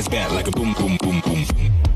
ass back like a boom, boom, boom, boom.